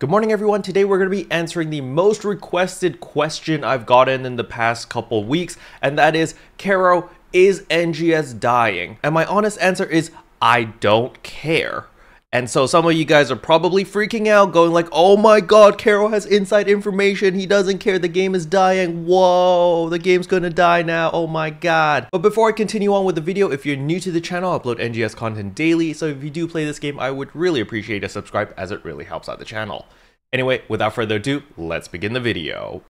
Good morning everyone, today we're going to be answering the most requested question I've gotten in the past couple weeks, and that is, Kero, is NGS dying? And my honest answer is, I don't care. And so some of you guys are probably freaking out, going like, oh my god, Kero has inside information, he doesn't care, the game is dying, whoa, the game's gonna die now, oh my god. But before I continue on with the video, if you're new to the channel, I upload NGS content daily, so if you do play this game, I would really appreciate a subscribe as it really helps out the channel. Anyway, without further ado, let's begin the video.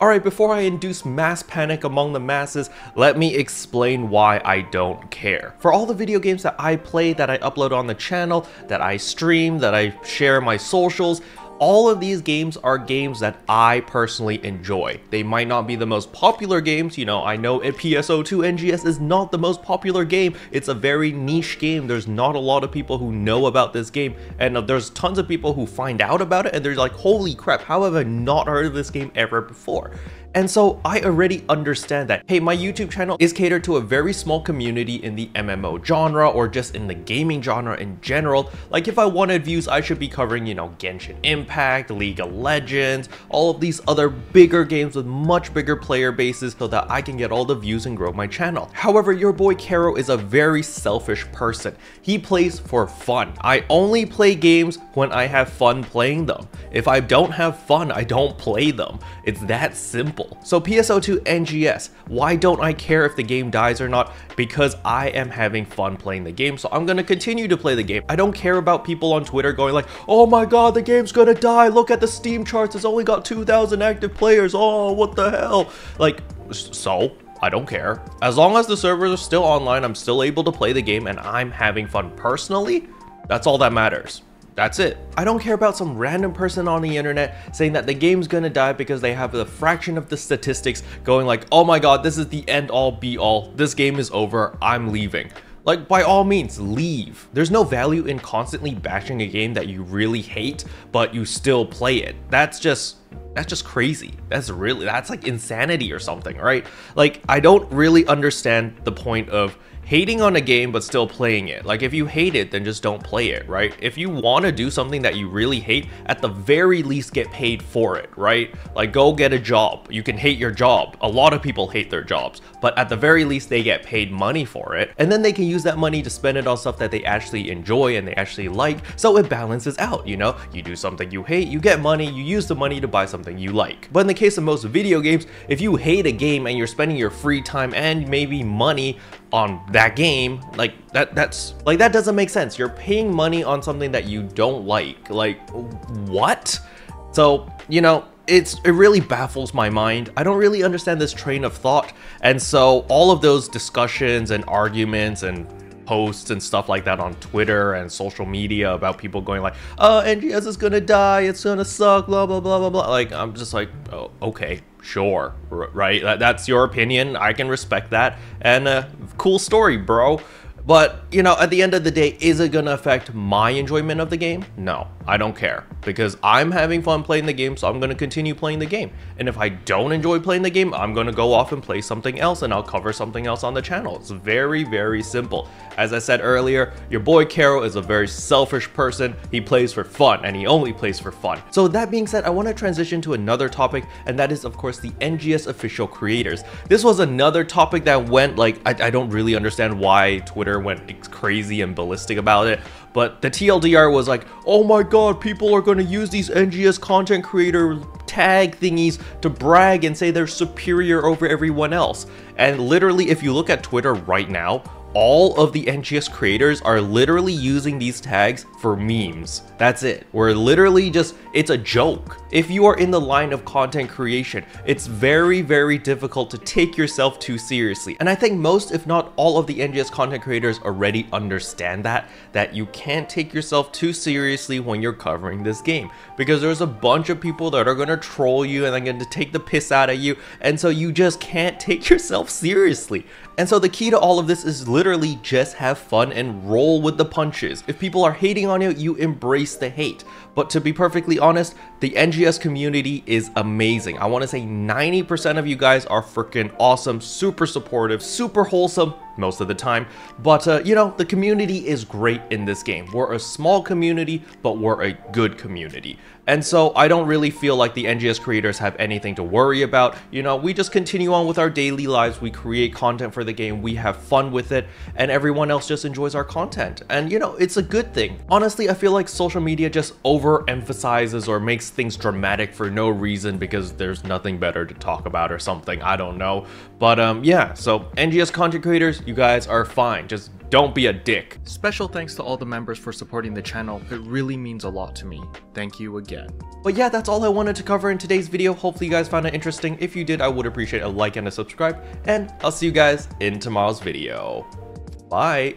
Alright, before I induce mass panic among the masses, let me explain why I don't care. For all the video games that I play, that I upload on the channel, that I stream, that I share my socials, all of these games are games that I personally enjoy. They might not be the most popular games, you know, I know PSO2 NGS is not the most popular game, it's a very niche game, there's not a lot of people who know about this game, and uh, there's tons of people who find out about it and they're like, holy crap, how have I not heard of this game ever before? And so I already understand that, hey, my YouTube channel is catered to a very small community in the MMO genre or just in the gaming genre in general. Like if I wanted views, I should be covering, you know, Genshin Impact, League of Legends, all of these other bigger games with much bigger player bases so that I can get all the views and grow my channel. However, your boy Kero is a very selfish person. He plays for fun. I only play games when I have fun playing them. If I don't have fun, I don't play them. It's that simple So PSO2 NGS, why don't I care if the game dies or not? Because I am having fun playing the game, so I'm gonna continue to play the game. I don't care about people on Twitter going like, oh my god, the game's gonna die, look at the Steam charts, it's only got 2,000 active players, oh, what the hell? Like, so, I don't care. As long as the servers are still online, I'm still able to play the game and I'm having fun personally, that's all that matters. That's it. I don't care about some random person on the internet saying that the game's gonna die because they have a fraction of the statistics going like, oh my god, this is the end all be all, this game is over, I'm leaving. Like, by all means, leave. There's no value in constantly bashing a game that you really hate, but you still play it. That's just that's just crazy. That's really, that's like insanity or something, right? Like, I don't really understand the point of hating on a game but still playing it. Like if you hate it, then just don't play it, right? If you want to do something that you really hate, at the very least get paid for it, right? Like go get a job. You can hate your job. A lot of people hate their jobs, but at the very least they get paid money for it. And then they can use that money to spend it on stuff that they actually enjoy and they actually like. So it balances out, you know? You do something you hate, you get money, you use the money to buy something you like. But in the case of most video games, if you hate a game and you're spending your free time and maybe money on that game like that that's like that doesn't make sense. You're paying money on something that you don't like. Like what? So you know it's it really baffles my mind. I don't really understand this train of thought. And so all of those discussions and arguments and posts and stuff like that on Twitter and social media about people going like, "Oh, NGS is gonna die. It's gonna suck." Blah blah blah blah blah. Like I'm just like, oh, okay, sure, right? That, that's your opinion. I can respect that. And uh, cool story, bro. But, you know, at the end of the day, is it going to affect my enjoyment of the game? No, I don't care because I'm having fun playing the game, so I'm going to continue playing the game. And if I don't enjoy playing the game, I'm going to go off and play something else and I'll cover something else on the channel. It's very, very simple. As I said earlier, your boy Kero is a very selfish person. He plays for fun and he only plays for fun. So that being said, I want to transition to another topic and that is of course the NGS official creators. This was another topic that went like, I, I don't really understand why Twitter Twitter went crazy and ballistic about it. But the TLDR was like, oh my god, people are going to use these NGS content creator tag thingies to brag and say they're superior over everyone else. And literally, if you look at Twitter right now, all of the NGS creators are literally using these tags for memes. That's it. We're literally just, it's a joke. If you are in the line of content creation, it's very, very difficult to take yourself too seriously. And I think most, if not all of the NGS content creators already understand that, that you can't take yourself too seriously when you're covering this game. Because there's a bunch of people that are gonna troll you and they're gonna take the piss out of you. And so you just can't take yourself seriously. And so the key to all of this is literally just have fun and roll with the punches. If people are hating on you, you embrace the hate. But to be perfectly honest, the NGS community is amazing. I want to say 90% of you guys are freaking awesome, super supportive, super wholesome, most of the time. But, uh, you know, the community is great in this game. We're a small community, but we're a good community. And so I don't really feel like the NGS creators have anything to worry about. You know, we just continue on with our daily lives, we create content for the game, we have fun with it, and everyone else just enjoys our content. And you know, it's a good thing. Honestly, I feel like social media just overemphasizes or makes things dramatic for no reason because there's nothing better to talk about or something, I don't know. But um, yeah, so NGS content creators, you guys are fine. Just don't be a dick. Special thanks to all the members for supporting the channel. It really means a lot to me. Thank you again. But yeah, that's all I wanted to cover in today's video. Hopefully you guys found it interesting. If you did, I would appreciate a like and a subscribe. And I'll see you guys in tomorrow's video. Bye.